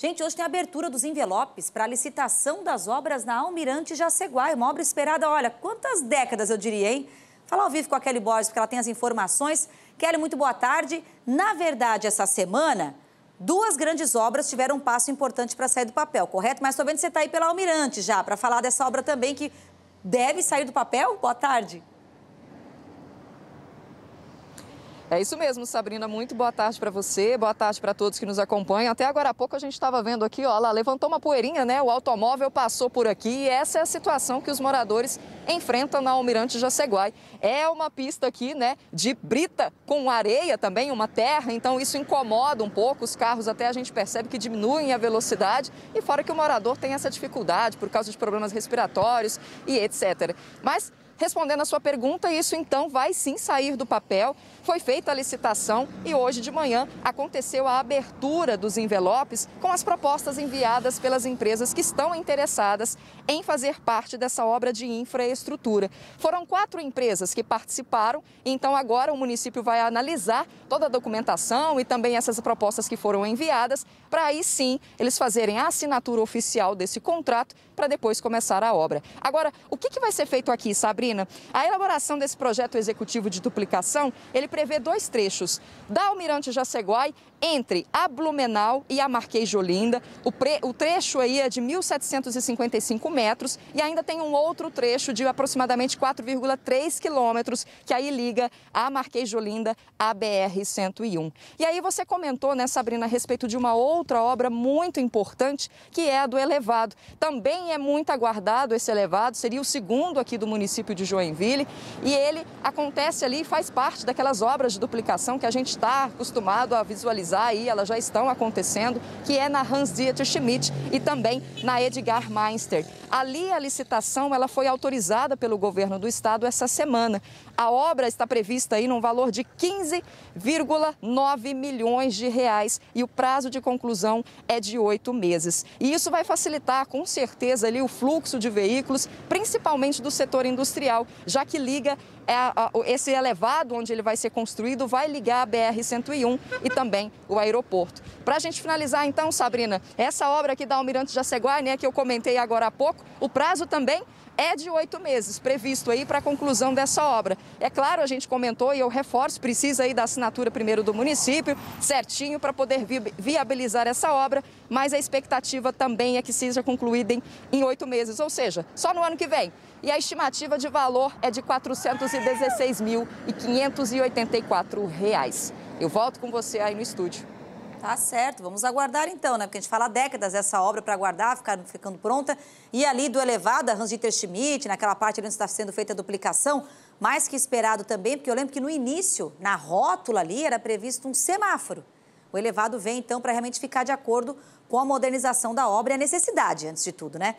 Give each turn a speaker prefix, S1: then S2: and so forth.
S1: Gente, hoje tem a abertura dos envelopes para a licitação das obras na Almirante Jaceguai, uma obra esperada, olha, quantas décadas eu diria, hein? Falar ao vivo com a Kelly Borges, porque ela tem as informações. Kelly, muito boa tarde. Na verdade, essa semana, duas grandes obras tiveram um passo importante para sair do papel, correto? Mas estou vendo que você está aí pela Almirante já, para falar dessa obra também que deve sair do papel. Boa tarde.
S2: É isso mesmo, Sabrina. Muito boa tarde para você, boa tarde para todos que nos acompanham. Até agora há pouco a gente estava vendo aqui, ó, lá levantou uma poeirinha, né? O automóvel passou por aqui e essa é a situação que os moradores enfrentam na Almirante Jaceguai. É uma pista aqui, né, de brita com areia também, uma terra, então isso incomoda um pouco os carros, até a gente percebe que diminuem a velocidade e fora que o morador tem essa dificuldade por causa de problemas respiratórios e etc. Mas Respondendo a sua pergunta, isso então vai sim sair do papel. Foi feita a licitação e hoje de manhã aconteceu a abertura dos envelopes com as propostas enviadas pelas empresas que estão interessadas em fazer parte dessa obra de infraestrutura. Foram quatro empresas que participaram, então agora o município vai analisar toda a documentação e também essas propostas que foram enviadas, para aí sim eles fazerem a assinatura oficial desse contrato para depois começar a obra. Agora, o que, que vai ser feito aqui, Sabrina? A elaboração desse projeto executivo de duplicação, ele prevê dois trechos. Da Almirante Jaceguai, entre a Blumenau e a Marquês de Olinda. O, pre... o trecho aí é de 1.755 metros e ainda tem um outro trecho de aproximadamente 4,3 quilômetros que aí liga a Marquês de Olinda à BR-101. E aí você comentou, né, Sabrina, a respeito de uma outra obra muito importante, que é a do elevado. Também é muito aguardado esse elevado, seria o segundo aqui do município de de Joinville. E ele acontece ali, faz parte daquelas obras de duplicação que a gente está acostumado a visualizar aí, elas já estão acontecendo, que é na Hans-Dieter Schmidt e também na Edgar Meinster. Ali a licitação ela foi autorizada pelo governo do estado essa semana. A obra está prevista aí num valor de 15,9 milhões de reais e o prazo de conclusão é de oito meses. E isso vai facilitar com certeza ali o fluxo de veículos, principalmente do setor industrial já que liga esse elevado onde ele vai ser construído, vai ligar a BR-101 e também o aeroporto. Para a gente finalizar então, Sabrina, essa obra aqui da Almirante Jaceguai, né, que eu comentei agora há pouco, o prazo também é de oito meses previsto aí para a conclusão dessa obra. É claro, a gente comentou e eu reforço, precisa aí da assinatura primeiro do município, certinho, para poder vi viabilizar essa obra, mas a expectativa também é que seja concluída em oito meses, ou seja, só no ano que vem. E a estimativa de valor é de R$ 416.584. Eu volto com você aí no estúdio.
S1: Tá certo, vamos aguardar então, né? Porque a gente fala décadas essa obra para aguardar, ficar, ficando pronta. E ali do elevado, a Hans-Dieter Schmidt, naquela parte onde está sendo feita a duplicação, mais que esperado também, porque eu lembro que no início, na rótula ali, era previsto um semáforo. O elevado vem então para realmente ficar de acordo com a modernização da obra e a necessidade, antes de tudo, né?